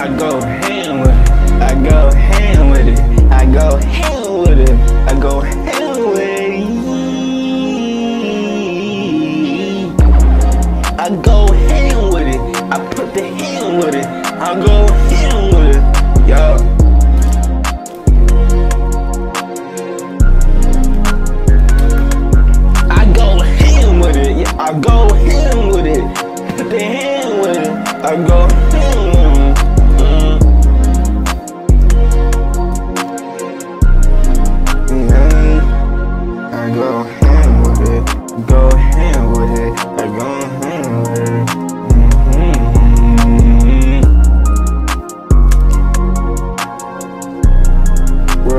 I go ham with it. I go ham with it. I go ham with it. I go ham with it. I go ham with it. I put the ham with it. I go ham with it. Yo. I go ham with it, put the hand with it, I go ham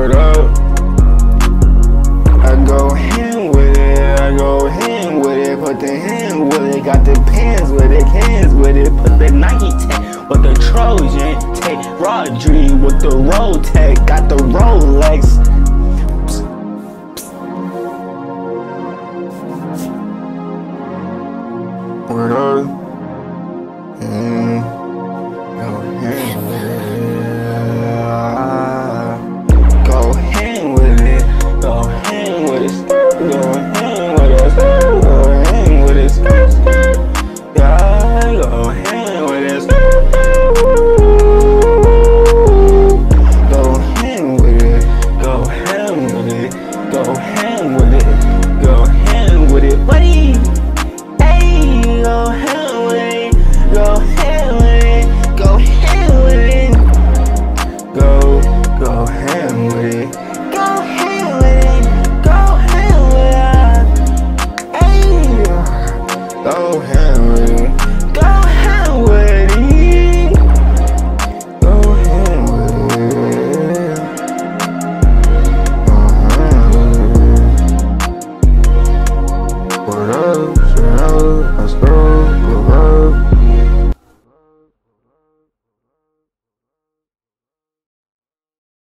Word up. I go ham with it, I go ham with it, put the hand with it, got the pants with it, cans with it, put the Nike tag with the Trojan tag, Rodri with the tag, got the Rolex. Word up. Huế